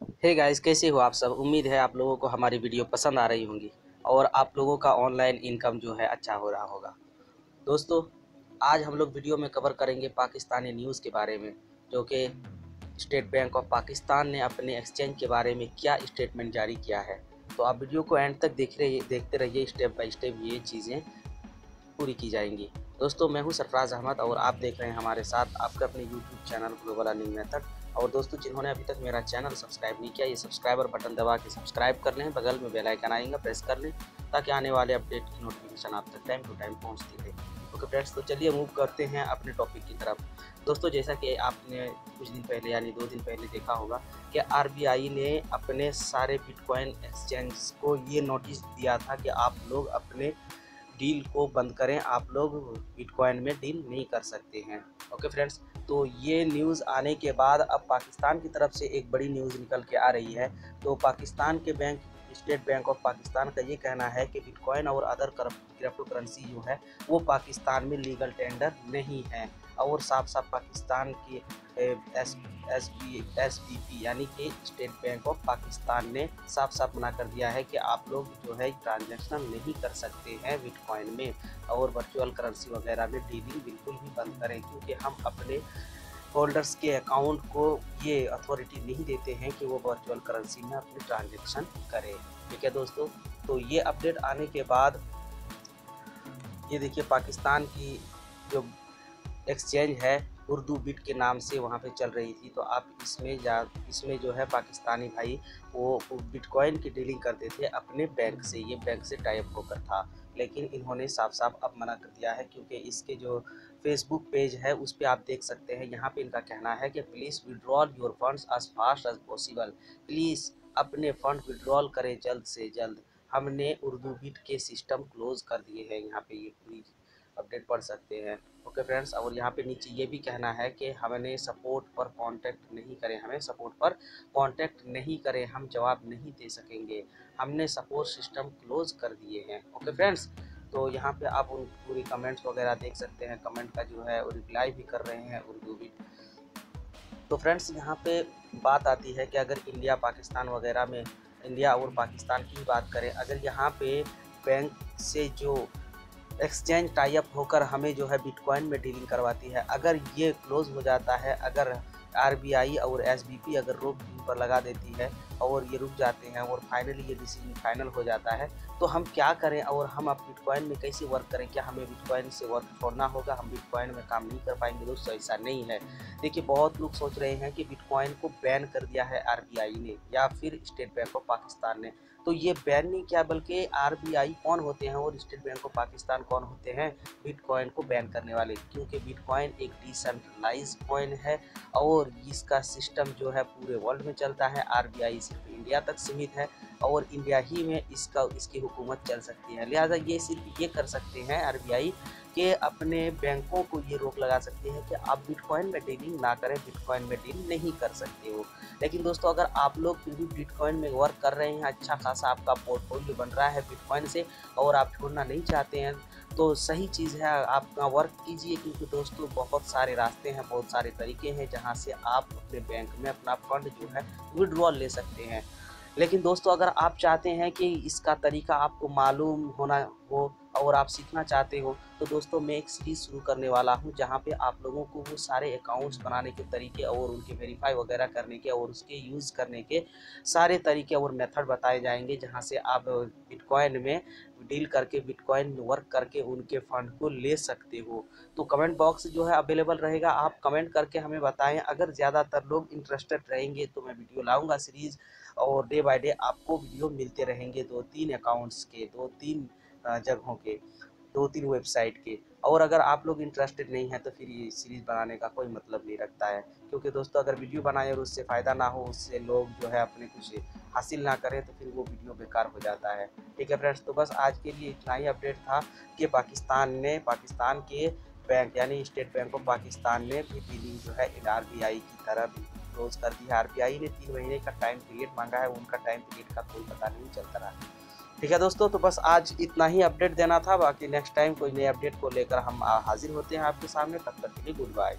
Hey guys कैसे हो आप सब? उम्मीद है आप लोगों को हमारी वीडियो पसंद आ रही होंगी और आप लोगों का ऑनलाइन इनकम जो है अच्छा हो रहा होगा। दोस्तों, आज हम लोग वीडियो में कवर करेंगे पाकिस्तानी न्यूज़ के बारे में, जो कि स्टेट बैंक ऑफ़ पाकिस्तान ने अपने एक्सचेंज के बारे में क्या स्टेटमेंट जारी किया है। तो आप वीडियो को एंड तक देख रहे देखते रहिए स्टेप बाय स्टेप ये चीज़ें पूरी की जाएँगी। दोस्तों, मैं हूँ सरफराज अहमद और आप देख रहे हैं हमारे साथ आपके अपने YouTube channel global earning method. और दोस्तों, जिन्होंने अभी तक मेरा चैनल सब्सक्राइब नहीं किया, ये सब्सक्राइबर बटन दबा के सब्सक्राइब कर लें, बगल में बेल आइकन आएगा, प्रेस कर लें, ताकि आने वाले अपडेट की नोटिफिकेशन आप तक टाइम टू टाइम पहुँचती रहे। ओके फ्रेंड्स तो चलिए मूव करते हैं अपने टॉपिक की तरफ़। दोस्तों, जैसा कि आपने कुछ दिन पहले यानी दो दिन पहले देखा होगा कि आरबीआई ने अपने सारे बिटकॉइन एक्सचेंज को ये नोटिस दिया था कि आप लोग अपने डील को बंद करें। आप लोग बिटकॉइन में डील नहीं कर सकते हैं। ओके फ्रेंड्स तो ये न्यूज़ आने के बाद अब पाकिस्तान की तरफ़ से एक बड़ी न्यूज़ निकल के आ रही है। तो पाकिस्तान के bank State Bank of Pakistan का ये कहना है कि बिटकॉइन और अदर क्रिप्टो करेंसी जो है, वो पाकिस्तान में लीगल टेंडर नहीं है। और साफ़ साफ़ पाकिस्तान की S S B S B P यानी कि स्टेट बैंक ऑफ़ पाकिस्तान ने साफ़ साफ़ मना कर दिया है कि आप लोग जो है ट्रांजेक्शन नहीं कर सकते हैं बिटकॉइन में। और वर्चुअल करेंसी वगैरह में डीलिंग बिल्कुल भी बंद करें, क्योंकि हम अपने होल्डर्स के अकाउंट को ये अथॉरिटी नहीं देते हैं कि वो वर्चुअल करेंसी में अपने ट्रांजेक्शन करें। ठीक है दोस्तों? तो ये अपडेट आने के बाद, ये देखिए पाकिस्तान की जो एक्सचेंज है, उर्दू बिट के नाम से वहाँ पे चल रही थी। तो आप इसमें जा, इसमें जो है पाकिस्तानी भाई, वो बिटकॉइन की डीलिंग करते थे अपने बैंक से। ये बैंक से टाइप होकर था। लेकिन इन्होंने साफ़ साफ़ अब मना कर दिया है, क्योंकि इसके जो फेसबुक पेज है, उस पर आप देख सकते हैं। यहाँ पे इनका कहना है कि please withdrawal your funds as fast as possible please अपने फंड विड्रॉल करें जल्द से जल्द। हमने उर्दू बिट के सिस्टम क्लोज कर दिए हैं। यहाँ पे ये पूरी अपडेट पढ़ सकते हैं। ओके फ्रेंड्स और यहाँ पे नीचे ये भी कहना है कि हमने सपोर्ट पर कांटेक्ट नहीं करें। हमें सपोर्ट पर कांटेक्ट नहीं करें, हम जवाब नहीं दे सकेंगे। हमने सपोर्ट सिस्टम क्लोज कर दिए हैं। ओके फ्रेंड्स तो यहाँ पे आप उन पूरी कमेंट्स वगैरह देख सकते हैं। कमेंट का जो है रिप्लाई भी कर रहे हैं उर्दू भी। तो फ्रेंड्स यहाँ पे बात आती है कि अगर इंडिया पाकिस्तान वगैरह में इंडिया और पाकिस्तान की बात करें, अगर यहाँ पे बैंक से जो एक्सचेंज टाइप होकर हमें जो है बिटकॉइन में डीलिंग करवाती है, अगर ये क्लोज हो जाता है, अगर आरबीआई और एसबीपी अगर रोक इन पर लगा देती है और ये रुक जाते हैं और फाइनली ये डिसीज़न फाइनल हो जाता है तो हम क्या करें और हम अब बिटकॉइन में कैसे वर्क करें? क्या हमें बिटकॉइन से वर्क छोड़ना होगा? हम बिटकॉइन में काम नहीं कर पाएँगे दोस्तों, ऐसा नहीं है। देखिए, बहुत लोग सोच रहे हैं कि बिटकॉइन को बैन कर दिया है आरबीआई ने या फिर स्टेट बैंक ऑफ़ पाकिस्तान ने। तो ये बैन नहीं किया, बल्कि आरबीआई कौन होते हैं और स्टेट बैंक ऑफ़ पाकिस्तान कौन होते हैं बिटकॉइन को बैन करने वाले? क्योंकि बिटकॉइन एक डिसेंट्रलाइज कॉइन है और इसका सिस्टम जो है पूरे वर्ल्ड में चलता है। आरबीआई सिर्फ़ इंडिया तक सीमित है और इंडिया ही में इसका, इसकी हुकूमत चल सकती है। लिहाजा ये सिर्फ़ ये कर सकते हैं आरबीआई के अपने बैंकों को ये रोक लगा सकते हैं कि आप बिटकॉइन में डीलिंग ना करें बिटकॉइन में डील नहीं कर सकते हो। लेकिन दोस्तों, अगर आप लोग फिर भी बिटकॉइन में वर्क कर रहे हैं अच्छा खासा आपका पोर्टफोलियो बन रहा है बिटकॉइन से और आप छोड़ना नहीं चाहते हैं तो सही चीज़ है आप वर्क कीजिए क्योंकि दोस्तों बहुत सारे रास्ते हैं, बहुत सारे तरीके हैं जहाँ से आप अपने बैंक में अपना फंड जो है विड्रॉल ले सकते हैं। लेकिन दोस्तों, अगर आप चाहते हैं कि इसका तरीका आपको मालूम होना हो और आप सीखना चाहते हो तो दोस्तों, मैं एक सीरीज़ शुरू करने वाला हूँ, जहाँ पे आप लोगों को वो सारे अकाउंट्स बनाने के तरीके और उनके वेरीफाई वगैरह करने के और उसके यूज़ करने के सारे तरीके और मेथड बताए जाएँगे, जहाँ से आप बिटकॉइन में डील करके बिटकॉइन में वर्क करके उनके फंड को ले सकते हो। तो कमेंट बॉक्स जो है अवेलेबल रहेगा, आप कमेंट करके हमें बताएँ। अगर ज़्यादातर लोग इंटरेस्टेड रहेंगे तो मैं वीडियो लाऊँगा सीरीज़। और डे बाय डे आपको वीडियो मिलते रहेंगे दो तीन अकाउंट्स के, दो तीन जगहों के, दो तीन वेबसाइट के। और अगर आप लोग इंटरेस्टेड नहीं हैं तो फिर ये सीरीज़ बनाने का कोई मतलब नहीं रखता है। क्योंकि दोस्तों, अगर वीडियो बनाए और उससे फ़ायदा ना हो, उससे लोग जो है अपने कुछ हासिल ना करें तो फिर वो वीडियो बेकार हो जाता है। ठीक है फ्रेंड्स तो बस आज के लिए इतना ही अपडेट था कि पाकिस्तान ने, पाकिस्तान के बैंक यानी स्टेट बैंक ऑफ़ पाकिस्तान ने भी डीलिंग जो है आर की तरह क्लोज कर दी है आई ने तीन महीने का टाइम पीरियड मांगा है, उनका टाइम पीरियड का कोई पता नहीं, चलता रहा। ठीक है दोस्तों तो बस आज इतना ही अपडेट देना था, बाकी नेक्स्ट टाइम कोई नए अपडेट को लेकर हम हाजिर होते हैं आपके सामने, तब तक के लिए गुड बाय